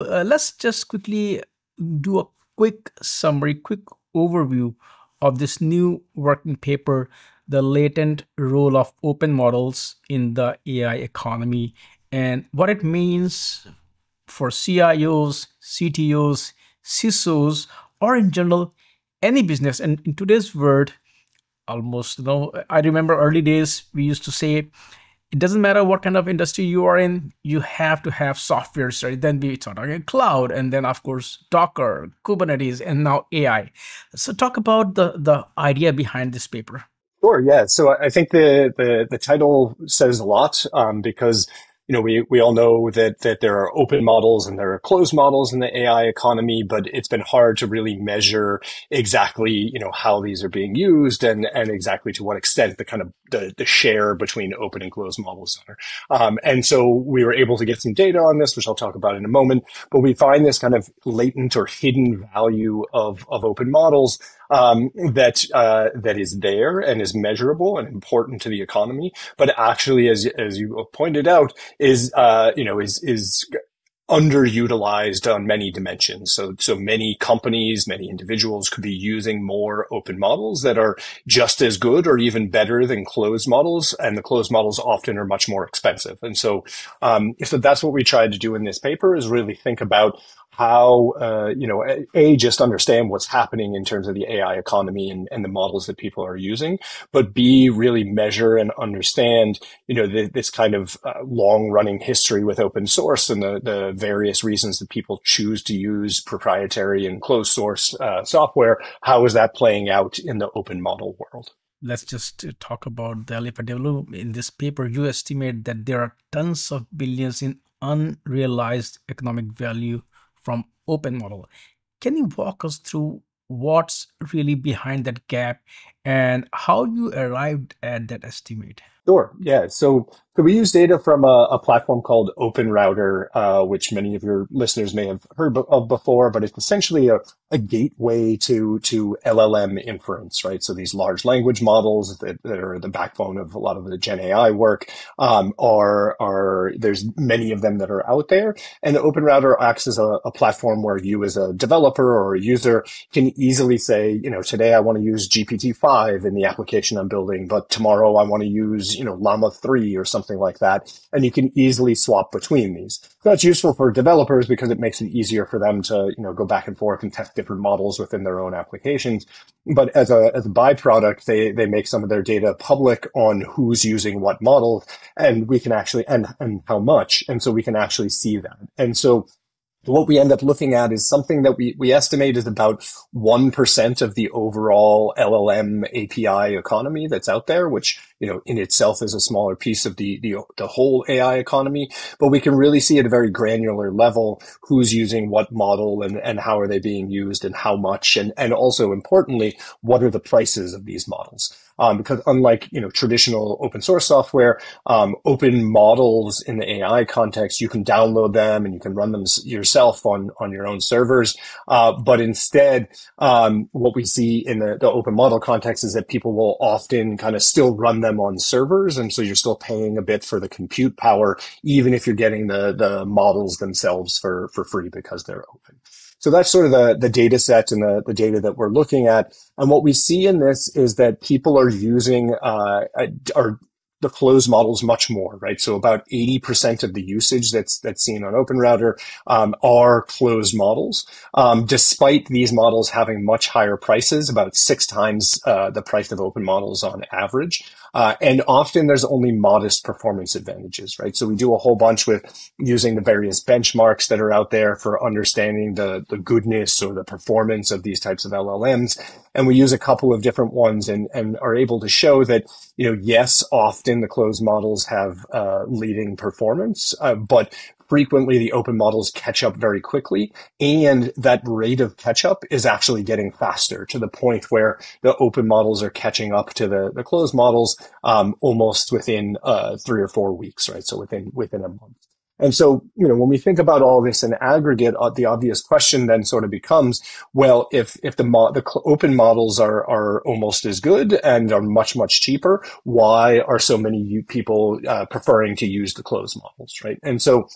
uh, let's just quickly do a quick summary, quick overview of this new working paper, The Latent Role of Open Models in the AI Economy, and what it means for CIOs, CTOs, CISOs, or in general, any business. And in today's world, almost, you know, I remember early days, we used to say, it doesn't matter what kind of industry you are in, you have to have software, right? Then we talk about cloud, and then of course Docker, Kubernetes, and now AI. So talk about the the idea behind this paper. Sure. Yeah. So I think the the, the title says a lot um, because you know, we, we all know that, that there are open models and there are closed models in the AI economy, but it's been hard to really measure exactly, you know, how these are being used and, and exactly to what extent the kind of the, the share between open and closed models are. Um, and so we were able to get some data on this, which I'll talk about in a moment, but we find this kind of latent or hidden value of, of open models um, that uh, that is there and is measurable and important to the economy, but actually, as as you pointed out, is uh, you know is is underutilized on many dimensions. So, so many companies, many individuals could be using more open models that are just as good or even better than closed models. And the closed models often are much more expensive. And so, um, so that's what we tried to do in this paper is really think about how uh, you know a just understand what's happening in terms of the AI economy and, and the models that people are using, but b really measure and understand you know the, this kind of uh, long running history with open source and the, the various reasons that people choose to use proprietary and closed source uh, software. How is that playing out in the open model world? Let's just talk about the elephant in this paper. You estimate that there are tons of billions in unrealized economic value from open model. Can you walk us through what's really behind that gap and how you arrived at that estimate? Sure. Yeah. So so we use data from a, a platform called Open Router, uh, which many of your listeners may have heard of before, but it's essentially a, a gateway to to LLM inference, right? So these large language models that, that are the backbone of a lot of the Gen AI work um, are are there's many of them that are out there, and Open Router acts as a, a platform where you, as a developer or a user, can easily say, you know, today I want to use GPT five in the application I'm building, but tomorrow I want to use, you know, Llama three or something like that. And you can easily swap between these. That's useful for developers because it makes it easier for them to, you know, go back and forth and test different models within their own applications. But as a, as a byproduct, they, they make some of their data public on who's using what model and we can actually, and, and how much. And so we can actually see that. And so what we end up looking at is something that we, we estimate is about 1% of the overall LLM API economy that's out there, which, you know, in itself is a smaller piece of the, the, the whole AI economy. But we can really see at a very granular level who's using what model and, and how are they being used and how much. And, and also importantly, what are the prices of these models? Um, because unlike you know traditional open source software, um, open models in the AI context, you can download them and you can run them yourself on on your own servers. Uh, but instead, um, what we see in the, the open model context is that people will often kind of still run them on servers, and so you're still paying a bit for the compute power, even if you're getting the the models themselves for for free because they're open. So that's sort of the, the data set and the, the data that we're looking at. And what we see in this is that people are using, uh, are the closed models much more, right? So about 80% of the usage that's, that's seen on Open Router, um, are closed models. Um, despite these models having much higher prices, about six times, uh, the price of open models on average. Uh, and often there's only modest performance advantages, right? So we do a whole bunch with using the various benchmarks that are out there for understanding the, the goodness or the performance of these types of LLMs. And we use a couple of different ones and, and are able to show that, you know, yes, often the closed models have uh, leading performance, uh, but frequently the open models catch up very quickly and that rate of catch up is actually getting faster to the point where the open models are catching up to the, the closed models um, almost within uh, three or four weeks, right? So within within a month. And so, you know, when we think about all this in aggregate, uh, the obvious question then sort of becomes, well, if, if the, mo- the cl- open models are, are almost as good and are much, much cheaper, why are so many people uh, preferring to use the closed models, right? And so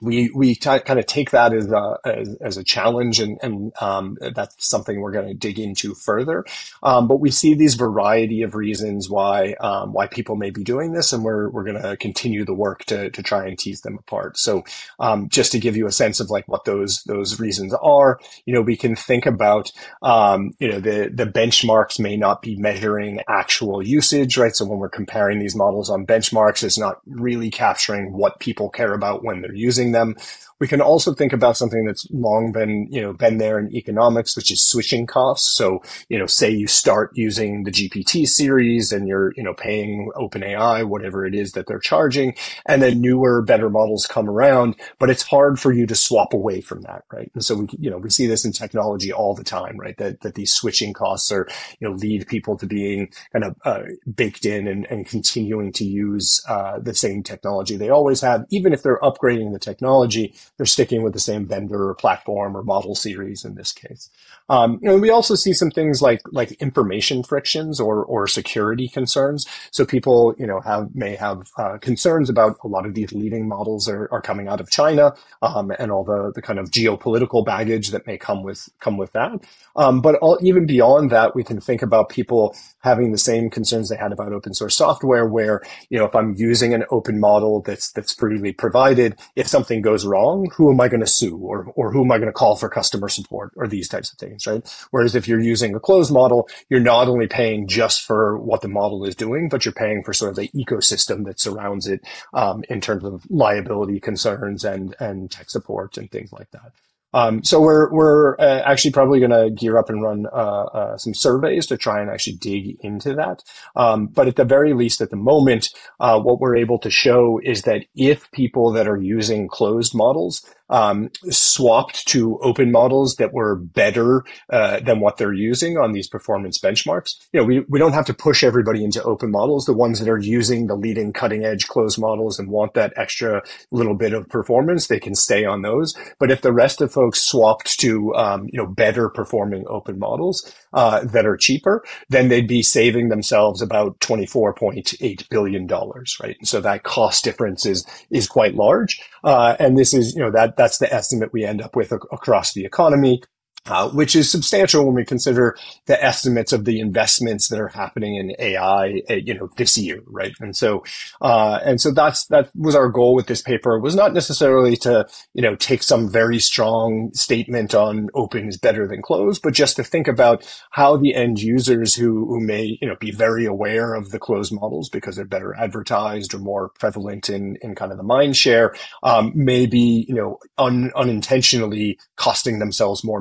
we we t- kind of take that as a as, as a challenge, and and um, that's something we're going to dig into further. Um, but we see these variety of reasons why um, why people may be doing this, and we're we're going to continue the work to to try and tease them apart. So, um, just to give you a sense of like what those those reasons are, you know, we can think about um, you know the the benchmarks may not be measuring actual usage, right? So when we're comparing these models on benchmarks, it's not really capturing what people care about when they're using using them. We can also think about something that's long been, you know, been there in economics, which is switching costs. So, you know, say you start using the GPT series and you're, you know, paying OpenAI, whatever it is that they're charging, and then newer, better models come around, but it's hard for you to swap away from that, right? And so we, you know, we see this in technology all the time, right? That, that these switching costs are, you know, lead people to being kind of uh, baked in and, and continuing to use uh, the same technology they always have, even if they're upgrading the technology they're sticking with the same vendor or platform or model series in this case. Um, and we also see some things like like information frictions or or security concerns. So people, you know, have may have uh, concerns about a lot of these leading models are, are coming out of China um, and all the the kind of geopolitical baggage that may come with come with that. Um, but all, even beyond that, we can think about people having the same concerns they had about open source software, where you know if I'm using an open model that's that's freely provided, if something goes wrong, who am I going to sue or or who am I going to call for customer support or these types of things right? Whereas if you're using a closed model, you're not only paying just for what the model is doing, but you're paying for sort of the ecosystem that surrounds it um, in terms of liability concerns and and tech support and things like that. Um, so we're we're uh, actually probably going to gear up and run uh, uh, some surveys to try and actually dig into that. Um, but at the very least, at the moment, uh, what we're able to show is that if people that are using closed models um, swapped to open models that were better uh, than what they're using on these performance benchmarks. You know, we, we don't have to push everybody into open models. The ones that are using the leading cutting edge closed models and want that extra little bit of performance, they can stay on those. But if the rest of folks swapped to um, you know better performing open models uh, that are cheaper, then they'd be saving themselves about twenty four point eight billion dollars, right? And so that cost difference is is quite large. Uh, and this is you know that that's the estimate we end up with ac- across the economy. Uh, which is substantial when we consider the estimates of the investments that are happening in AI, uh, you know, this year, right? And so, uh, and so that's that was our goal with this paper. Was not necessarily to, you know, take some very strong statement on open is better than closed, but just to think about how the end users who who may, you know, be very aware of the closed models because they're better advertised or more prevalent in in kind of the mind share, um, may be, you know, un, unintentionally costing themselves more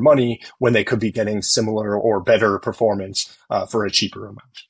when they could be getting similar or better performance uh, for a cheaper amount.